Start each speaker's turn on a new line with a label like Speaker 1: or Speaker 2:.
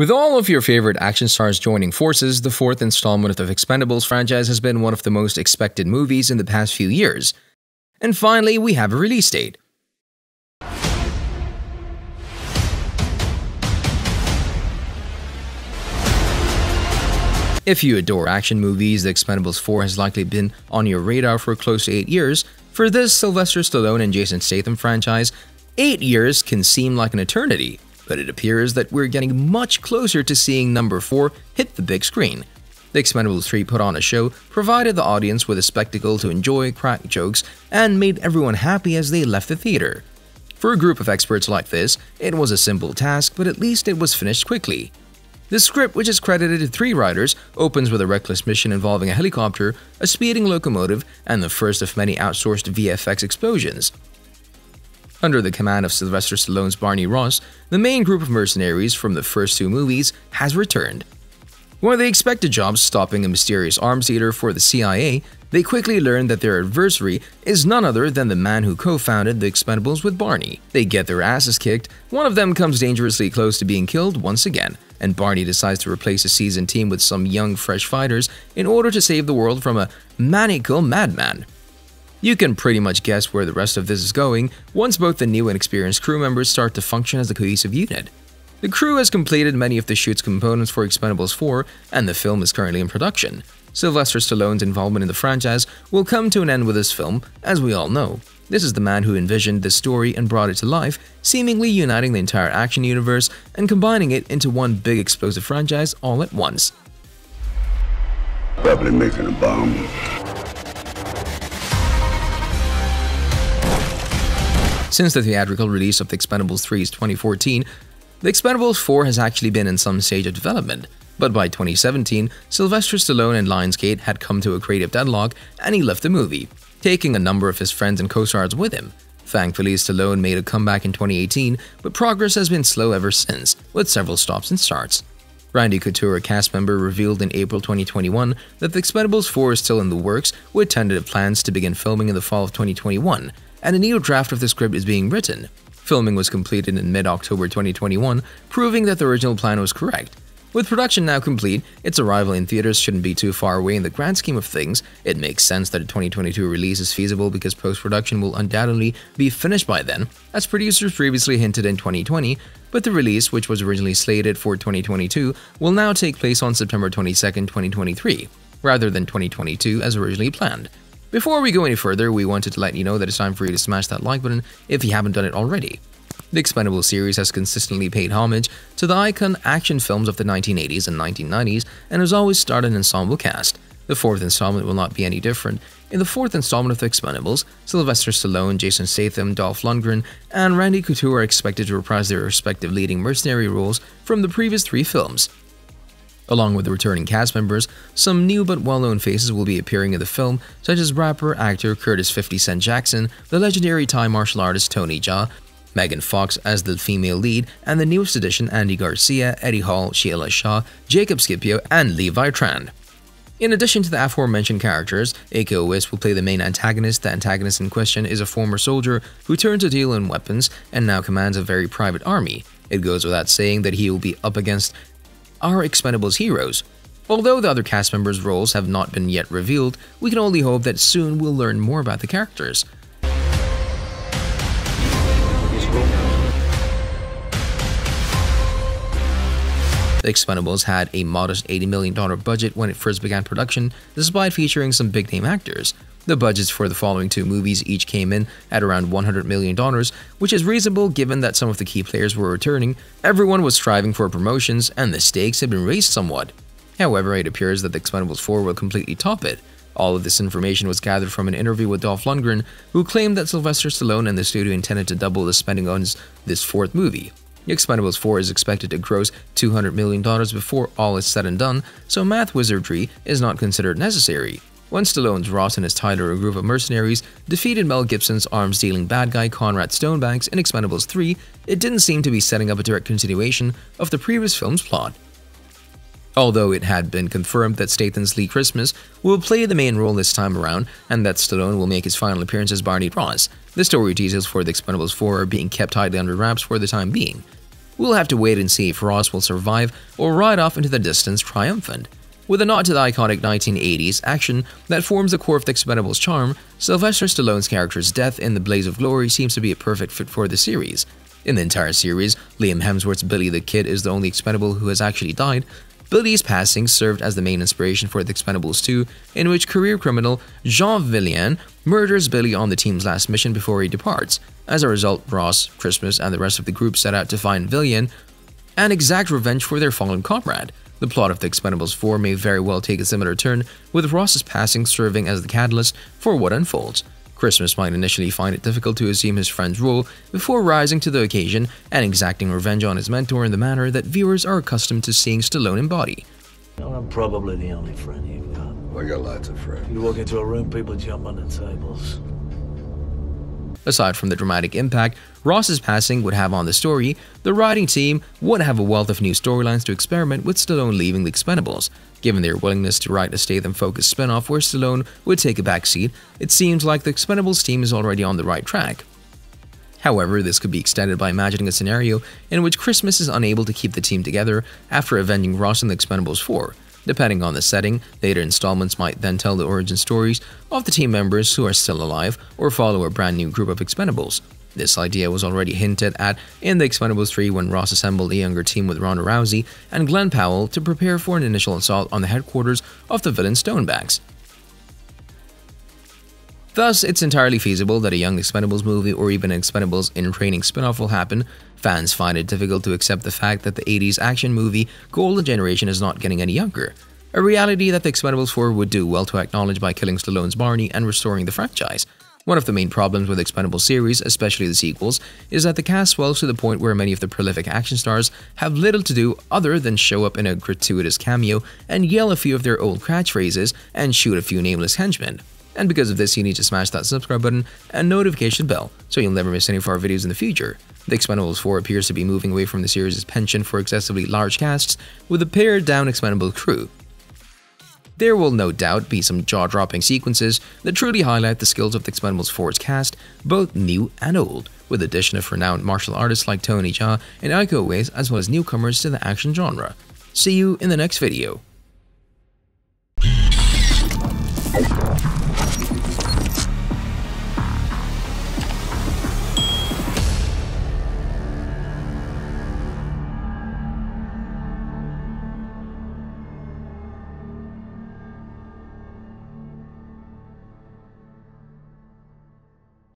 Speaker 1: With all of your favorite action stars joining forces, the fourth installment of the Expendables franchise has been one of the most expected movies in the past few years. And finally, we have a release date. If you adore action movies, The Expendables 4 has likely been on your radar for close to 8 years. For this Sylvester Stallone and Jason Statham franchise, 8 years can seem like an eternity but it appears that we're getting much closer to seeing number 4 hit the big screen. The Expendables 3 put on a show, provided the audience with a spectacle to enjoy, crack jokes, and made everyone happy as they left the theater. For a group of experts like this, it was a simple task, but at least it was finished quickly. The script, which is credited to three writers, opens with a reckless mission involving a helicopter, a speeding locomotive, and the first of many outsourced VFX explosions. Under the command of Sylvester Stallone's Barney Ross, the main group of mercenaries from the first two movies has returned. When they expect a job stopping a mysterious arms dealer for the CIA, they quickly learn that their adversary is none other than the man who co-founded the Expendables with Barney. They get their asses kicked, one of them comes dangerously close to being killed once again, and Barney decides to replace a seasoned team with some young, fresh fighters in order to save the world from a maniacal madman. You can pretty much guess where the rest of this is going once both the new and experienced crew members start to function as a cohesive unit. The crew has completed many of the shoot's components for Expendables 4, and the film is currently in production. Sylvester Stallone's involvement in the franchise will come to an end with this film, as we all know. This is the man who envisioned this story and brought it to life, seemingly uniting the entire action universe and combining it into one big explosive franchise all at once.
Speaker 2: Probably making a bomb.
Speaker 1: Since the theatrical release of The Expendables 3's 2014, The Expendables 4 has actually been in some stage of development. But by 2017, Sylvester Stallone and Lionsgate had come to a creative deadlock and he left the movie, taking a number of his friends and co-stars with him. Thankfully, Stallone made a comeback in 2018, but progress has been slow ever since, with several stops and starts. Randy Couture, a cast member, revealed in April 2021 that The Expendables 4 is still in the works, with tentative plans to begin filming in the fall of 2021, and a new draft of the script is being written. Filming was completed in mid-October 2021, proving that the original plan was correct. With production now complete, its arrival in theaters shouldn't be too far away in the grand scheme of things. It makes sense that a 2022 release is feasible because post-production will undoubtedly be finished by then, as producers previously hinted in 2020, but the release, which was originally slated for 2022, will now take place on September 22, 2023, rather than 2022 as originally planned. Before we go any further, we wanted to let you know that it's time for you to smash that like button if you haven't done it already. The Expendable series has consistently paid homage to the icon action films of the 1980s and 1990s and has always starred an ensemble cast. The fourth installment will not be any different. In the fourth installment of The Expendables, Sylvester Stallone, Jason Statham, Dolph Lundgren, and Randy Couture are expected to reprise their respective leading mercenary roles from the previous three films. Along with the returning cast members, some new but well-known faces will be appearing in the film, such as rapper actor Curtis 50 Cent Jackson, the legendary Thai martial artist Tony Jaa, Megan Fox as the female lead, and the newest addition Andy Garcia, Eddie Hall, Sheila Shaw, Jacob Scipio, and Levy Tran. In addition to the aforementioned characters, Iko Uwais will play the main antagonist. The antagonist in question is a former soldier who turned to deal in weapons and now commands a very private army. It goes without saying that he will be up against our Expendables heroes. Although the other cast members' roles have not been yet revealed, we can only hope that soon we'll learn more about the characters. The Expendables had a modest $80 million budget when it first began production, despite featuring some big name actors. The budgets for the following two movies each came in at around $100 million, which is reasonable given that some of the key players were returning, everyone was striving for promotions, and the stakes had been raised somewhat. However, it appears that The Expendables 4 will completely top it. All of this information was gathered from an interview with Dolph Lundgren, who claimed that Sylvester Stallone and the studio intended to double the spending on this fourth movie. The Expendables 4 is expected to gross $200 million before all is said and done, so math wizardry is not considered necessary. When Stallone's Ross and his Tyler, a group of mercenaries, defeated Mel Gibson's arms-dealing bad guy Conrad Stonebanks in Expendables 3, it didn't seem to be setting up a direct continuation of the previous film's plot. Although it had been confirmed that Statham's Lee Christmas will play the main role this time around and that Stallone will make his final appearance as Barney Ross, the story details for The Expendables 4 are being kept tightly under wraps for the time being. We'll have to wait and see if Ross will survive or ride off into the distance triumphant. With a nod to the iconic 1980s action that forms the core of The Expendables' charm, Sylvester Stallone's character's death in The Blaze of Glory seems to be a perfect fit for the series. In the entire series, Liam Hemsworth's Billy the Kid is the only expendable who has actually died, Billy's passing served as the main inspiration for The Expendables 2, in which career criminal Jean Vilain murders Billy on the team's last mission before he departs. As a result, Ross, Christmas, and the rest of the group set out to find Villian and exact revenge for their fallen comrade. The plot of The Expendables 4 may very well take a similar turn, with Ross's passing serving as the catalyst for what unfolds. Christmas might initially find it difficult to assume his friend's role before rising to the occasion and exacting revenge on his mentor in the manner that viewers are accustomed to seeing Stallone embody.
Speaker 2: I'm probably the only friend you've got.
Speaker 3: I got lots of friends.
Speaker 2: You walk into a room, people jump on the tables.
Speaker 1: Aside from the dramatic impact Ross's passing would have on the story, the writing team would have a wealth of new storylines to experiment with Stallone leaving The Expendables. Given their willingness to write a Statham-focused spin-off where Stallone would take a backseat, it seems like The Expendables team is already on the right track. However, this could be extended by imagining a scenario in which Christmas is unable to keep the team together after avenging Ross in The Expendables 4. Depending on the setting, later installments might then tell the origin stories of the team members who are still alive or follow a brand new group of expendables. This idea was already hinted at in The Expendables 3 when Ross assembled a younger team with Ronda Rousey and Glen Powell to prepare for an initial assault on the headquarters of the villain Stonebanks. Thus, it's entirely feasible that a Young Expendables movie or even an Expendables in Training spin-off will happen. Fans find it difficult to accept the fact that the 80s action movie Golden Generation is not getting any younger, a reality that the Expendables 4 would do well to acknowledge by killing Stallone's Barney and restoring the franchise. One of the main problems with Expendables series, especially the sequels, is that the cast swells to the point where many of the prolific action stars have little to do other than show up in a gratuitous cameo and yell a few of their old catchphrases and shoot a few nameless henchmen. And because of this, you need to smash that subscribe button and notification bell so you'll never miss any of our videos in the future. The Expendables 4 appears to be moving away from the series' penchant for excessively large casts with a pared down expendable crew. There will no doubt be some jaw-dropping sequences that truly highlight the skills of the Expendables 4's cast, both new and old, with addition of renowned martial artists like Tony Jaa and Iko Uwais as well as newcomers to the action genre. See you in the next video.